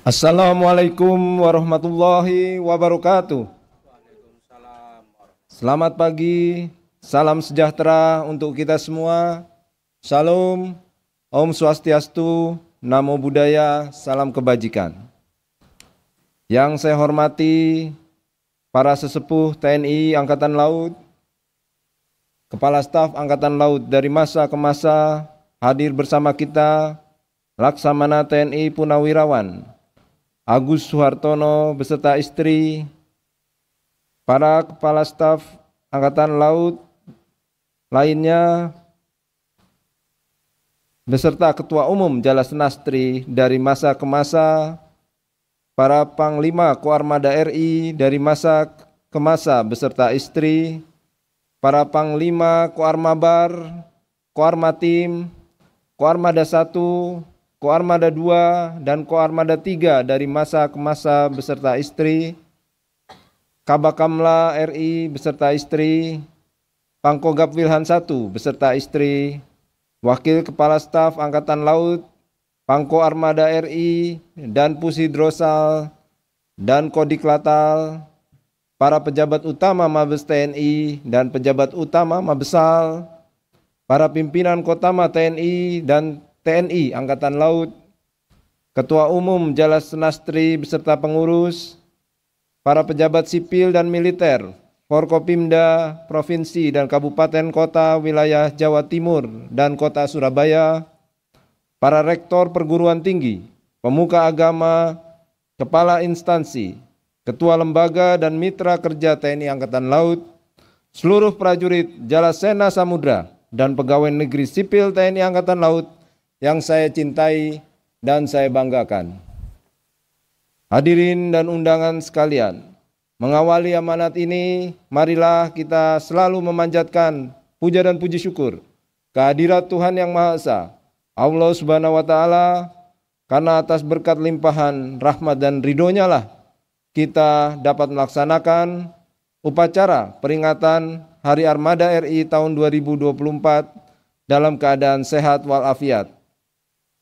Assalamualaikum warahmatullahi wabarakatuh. Selamat pagi, salam sejahtera untuk kita semua. Salam, Om Swastiastu, Namo Buddhaya, salam kebajikan. Yang saya hormati para sesepuh TNI Angkatan Laut, Kepala Staf Angkatan Laut dari masa ke masa hadir bersama kita Laksamana TNI Punawirawan, Agus Suhartono beserta istri, para kepala staf Angkatan Laut lainnya, beserta Ketua Umum Jalas Nastri dari masa ke masa, para Panglima Koarmada RI dari masa ke masa beserta istri, para Panglima Koarmabar, Koarmatim, Koarmada 1, Koarmada 2 dan Koarmada 3 dari masa ke masa beserta istri, Kabakamla RI beserta istri, Pangkogap Wilhan 1 beserta istri, Wakil Kepala Staf Angkatan Laut, Pangko Armada RI, dan Pusi Drosal, dan Kodik Latal, para pejabat utama Mabes TNI dan pejabat utama Mabesal, para pimpinan Kotama TNI dan TNI Angkatan Laut, Ketua Umum Jalas Senastri beserta pengurus, para pejabat sipil dan militer, Forkopimda, Provinsi dan Kabupaten Kota Wilayah Jawa Timur dan Kota Surabaya, para rektor perguruan tinggi, pemuka agama, kepala instansi, ketua lembaga dan mitra kerja TNI Angkatan Laut, seluruh prajurit Jalasena Samudra, dan pegawai negeri sipil TNI Angkatan Laut yang saya cintai dan saya banggakan. Hadirin dan undangan sekalian, mengawali amanat ini, marilah kita selalu memanjatkan puja dan puji syukur kehadirat Tuhan Yang Maha Esa, Allah Subhanahu wa taala, karena atas berkat limpahan rahmat dan ridhonya lah kita dapat melaksanakan upacara peringatan Hari Armada RI tahun 2024 dalam keadaan sehat walafiat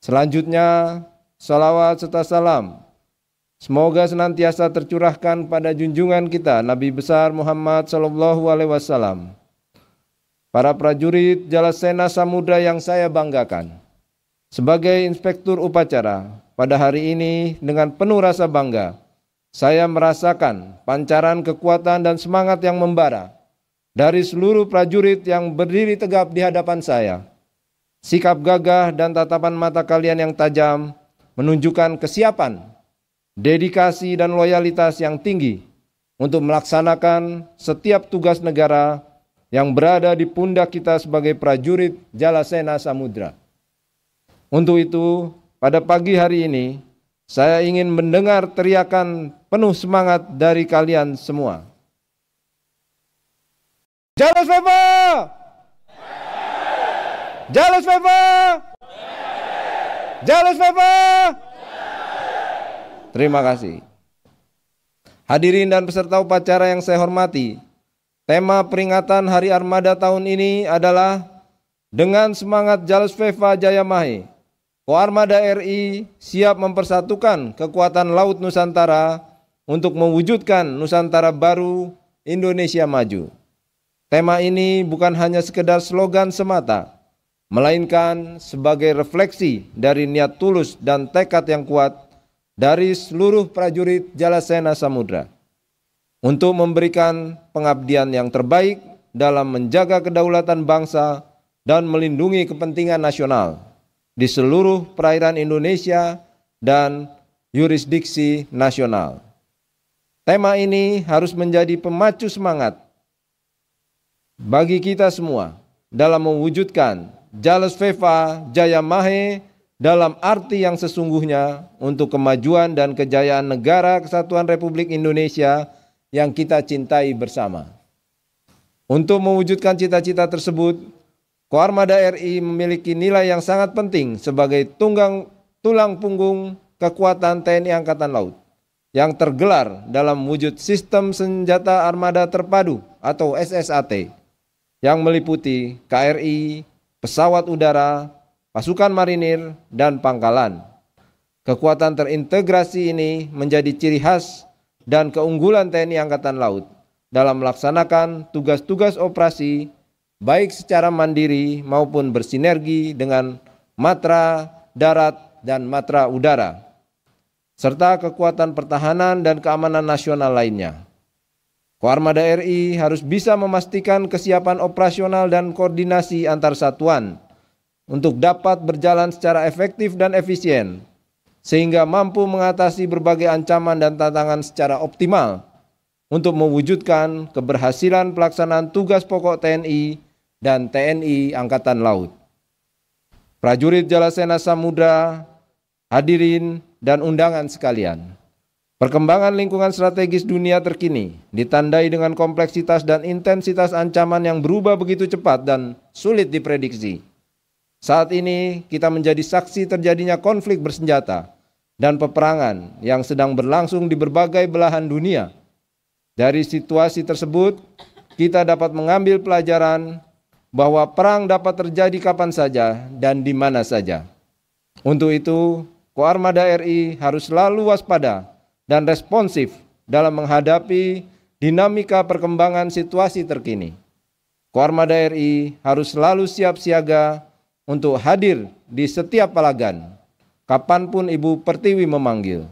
Selanjutnya, salawat serta salam. Semoga senantiasa tercurahkan pada junjungan kita Nabi besar Muhammad Sallallahu Alaihi Wasallam. Para prajurit Jalasena Samudra yang saya banggakan. Sebagai inspektur upacara, pada hari ini dengan penuh rasa bangga, saya merasakan pancaran kekuatan dan semangat yang membara dari seluruh prajurit yang berdiri tegap di hadapan saya Sikap gagah dan tatapan mata kalian yang tajam menunjukkan kesiapan, dedikasi, dan loyalitas yang tinggi untuk melaksanakan setiap tugas negara yang berada di pundak kita sebagai prajurit Jalasena Samudra. Untuk itu, pada pagi hari ini, saya ingin mendengar teriakan penuh semangat dari kalian semua. Jalas Jalan Viva! Jalan Viva! Terima kasih. Hadirin dan peserta upacara yang saya hormati, tema peringatan Hari Armada tahun ini adalah dengan semangat Jalus Veva Jaya Mahe. Koarmada RI siap mempersatukan kekuatan Laut Nusantara untuk mewujudkan Nusantara baru Indonesia maju. Tema ini bukan hanya sekedar slogan semata, melainkan sebagai refleksi dari niat tulus dan tekad yang kuat dari seluruh prajurit Jalasena Samudra untuk memberikan pengabdian yang terbaik dalam menjaga kedaulatan bangsa dan melindungi kepentingan nasional di seluruh perairan Indonesia dan yurisdiksi nasional. Tema ini harus menjadi pemacu semangat bagi kita semua dalam mewujudkan Jales Veva Jaya Mahe dalam arti yang sesungguhnya untuk kemajuan dan kejayaan negara kesatuan Republik Indonesia yang kita cintai bersama. Untuk mewujudkan cita-cita tersebut, Koarmada RI memiliki nilai yang sangat penting sebagai tunggang tulang punggung kekuatan TNI Angkatan Laut yang tergelar dalam wujud sistem senjata armada terpadu atau SSAT yang meliputi KRI, pesawat udara, pasukan marinir, dan pangkalan. Kekuatan terintegrasi ini menjadi ciri khas dan keunggulan TNI Angkatan Laut dalam melaksanakan tugas-tugas operasi baik secara mandiri maupun bersinergi dengan matra darat dan matra udara serta kekuatan pertahanan dan keamanan nasional lainnya. Koarmada RI harus bisa memastikan kesiapan operasional dan koordinasi antar satuan untuk dapat berjalan secara efektif dan efisien sehingga mampu mengatasi berbagai ancaman dan tantangan secara optimal untuk mewujudkan keberhasilan pelaksanaan tugas pokok TNI dan TNI Angkatan Laut. Prajurit Jalasena Samudra, hadirin dan undangan sekalian. Perkembangan lingkungan strategis dunia terkini ditandai dengan kompleksitas dan intensitas ancaman yang berubah begitu cepat dan sulit diprediksi. Saat ini kita menjadi saksi terjadinya konflik bersenjata dan peperangan yang sedang berlangsung di berbagai belahan dunia. Dari situasi tersebut, kita dapat mengambil pelajaran bahwa perang dapat terjadi kapan saja dan di mana saja. Untuk itu, Koarmada RI harus selalu waspada dan responsif dalam menghadapi dinamika perkembangan situasi terkini. Koarmada RI harus selalu siap siaga untuk hadir di setiap palagan, kapan pun Ibu Pertiwi memanggil.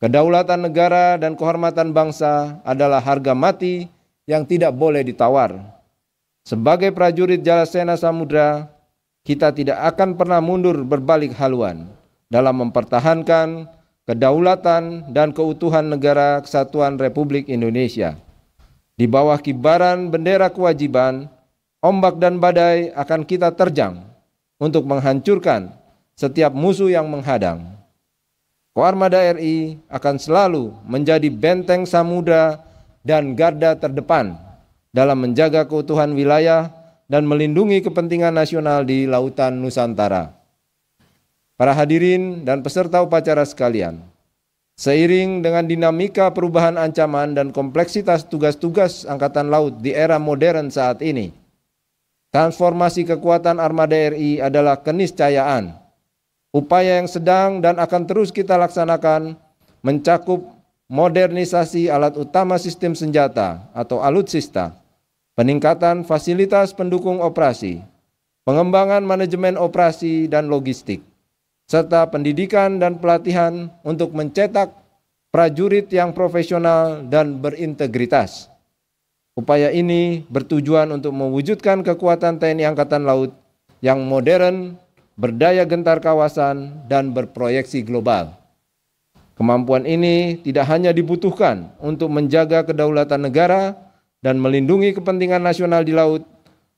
Kedaulatan negara dan kehormatan bangsa adalah harga mati yang tidak boleh ditawar. Sebagai prajurit Jalasena Samudra, kita tidak akan pernah mundur berbalik haluan dalam mempertahankan kedaulatan dan keutuhan negara kesatuan Republik Indonesia. Di bawah kibaran bendera kewajiban, ombak dan badai akan kita terjang untuk menghancurkan setiap musuh yang menghadang. Koarmada RI akan selalu menjadi benteng samudra dan garda terdepan dalam menjaga keutuhan wilayah dan melindungi kepentingan nasional di lautan Nusantara. Para hadirin dan peserta upacara sekalian, seiring dengan dinamika perubahan ancaman dan kompleksitas tugas-tugas Angkatan Laut di era modern saat ini, transformasi kekuatan armada RI adalah keniscayaan. Upaya yang sedang dan akan terus kita laksanakan mencakup modernisasi alat utama sistem senjata atau alutsista, peningkatan fasilitas pendukung operasi, pengembangan manajemen operasi dan logistik, serta pendidikan dan pelatihan untuk mencetak prajurit yang profesional dan berintegritas. Upaya ini bertujuan untuk mewujudkan kekuatan TNI Angkatan Laut yang modern, berdaya gentar kawasan, dan berproyeksi global. Kemampuan ini tidak hanya dibutuhkan untuk menjaga kedaulatan negara dan melindungi kepentingan nasional di laut,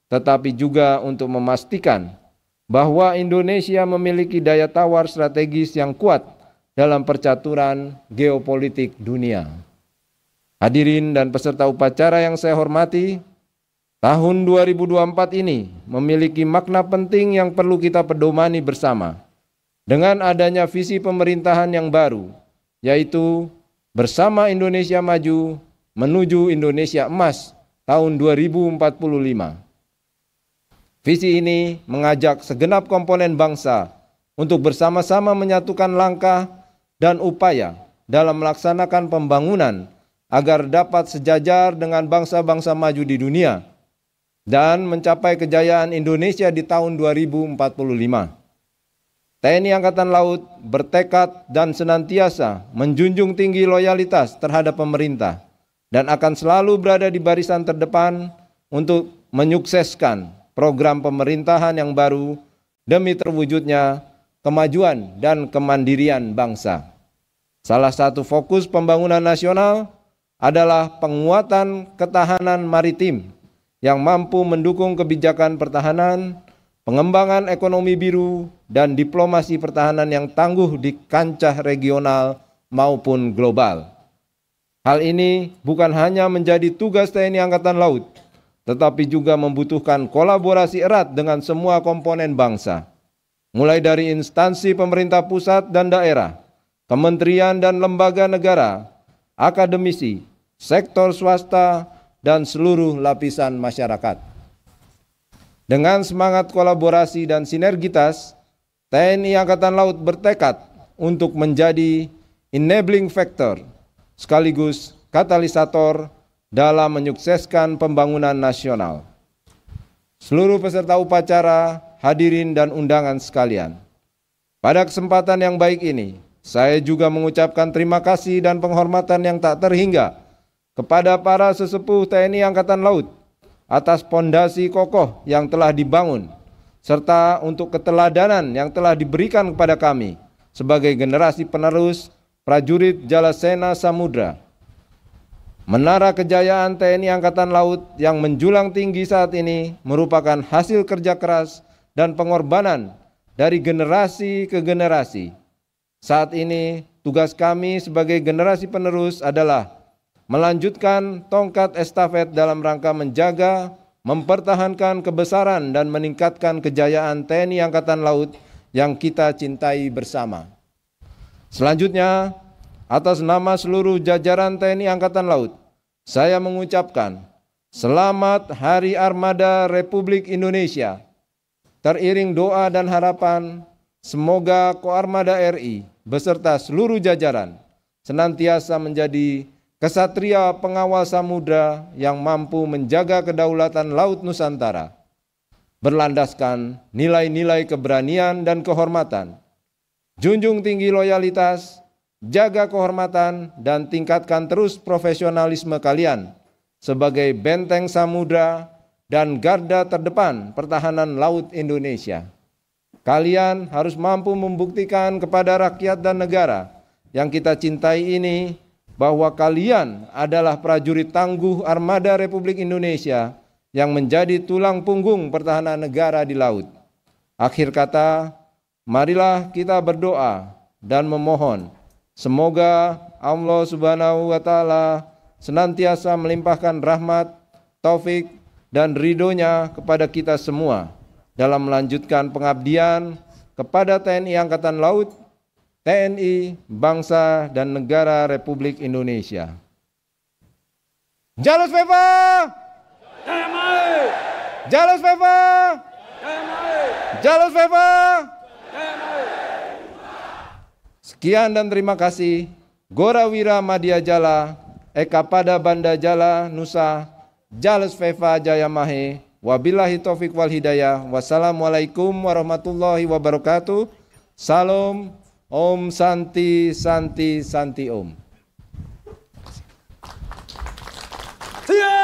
tetapi juga untuk memastikan bahwa Indonesia memiliki daya tawar strategis yang kuat dalam percaturan geopolitik dunia. Hadirin dan peserta upacara yang saya hormati, tahun 2024 ini memiliki makna penting yang perlu kita pedomani bersama. Dengan adanya visi pemerintahan yang baru, yaitu bersama Indonesia Maju menuju Indonesia Emas tahun 2045. Visi ini mengajak segenap komponen bangsa untuk bersama-sama menyatukan langkah dan upaya dalam melaksanakan pembangunan agar dapat sejajar dengan bangsa-bangsa maju di dunia dan mencapai kejayaan Indonesia di tahun 2045. TNI Angkatan Laut bertekad dan senantiasa menjunjung tinggi loyalitas terhadap pemerintah dan akan selalu berada di barisan terdepan untuk menyukseskan program pemerintahan yang baru demi terwujudnya kemajuan dan kemandirian bangsa. Salah satu fokus pembangunan nasional adalah penguatan ketahanan maritim yang mampu mendukung kebijakan pertahanan, pengembangan ekonomi biru, dan diplomasi pertahanan yang tangguh di kancah regional maupun global. Hal ini bukan hanya menjadi tugas TNI Angkatan Laut, tetapi juga membutuhkan kolaborasi erat dengan semua komponen bangsa, mulai dari instansi pemerintah pusat dan daerah, kementerian dan lembaga negara, akademisi, sektor swasta, dan seluruh lapisan masyarakat. Dengan semangat kolaborasi dan sinergitas, TNI Angkatan Laut bertekad untuk menjadi enabling factor sekaligus katalisator dalam menyukseskan pembangunan nasional. Seluruh peserta upacara, hadirin dan undangan sekalian. Pada kesempatan yang baik ini, saya juga mengucapkan terima kasih dan penghormatan yang tak terhingga kepada para sesepuh TNI Angkatan Laut atas pondasi kokoh yang telah dibangun serta untuk keteladanan yang telah diberikan kepada kami sebagai generasi penerus prajurit Jalasena Samudra. Menara kejayaan TNI Angkatan Laut yang menjulang tinggi saat ini merupakan hasil kerja keras dan pengorbanan dari generasi ke generasi. Saat ini, tugas kami sebagai generasi penerus adalah melanjutkan tongkat estafet dalam rangka menjaga, mempertahankan kebesaran dan meningkatkan kejayaan TNI Angkatan Laut yang kita cintai bersama. Selanjutnya, atas nama seluruh jajaran TNI Angkatan Laut, saya mengucapkan selamat Hari Armada Republik Indonesia. Teriring doa dan harapan, semoga Koarmada RI beserta seluruh jajaran senantiasa menjadi kesatria pengawal samudra yang mampu menjaga kedaulatan Laut Nusantara, berlandaskan nilai-nilai keberanian dan kehormatan, junjung tinggi loyalitas, jaga kehormatan, dan tingkatkan terus profesionalisme kalian sebagai benteng samudra dan garda terdepan pertahanan laut Indonesia. Kalian harus mampu membuktikan kepada rakyat dan negara yang kita cintai ini bahwa kalian adalah prajurit tangguh armada Republik Indonesia yang menjadi tulang punggung pertahanan negara di laut. Akhir kata, marilah kita berdoa dan memohon semoga Allah Subhanahu wa taala senantiasa melimpahkan rahmat, taufik dan ridhonya kepada kita semua dalam melanjutkan pengabdian kepada TNI Angkatan Laut TNI, bangsa, dan negara Republik Indonesia. Jalus Feva! Jalus Feva! Jalus Feva! Sekian dan terima kasih. Gora Wira Madya Jala, Eka Pada Banda Jala, Nusa, Jalus Feva Jayamahe, Wabillahi taufik wal hidayah. Wassalamualaikum warahmatullahi wabarakatuh. Salam. Om Santi Santi Santi Om. Yeah!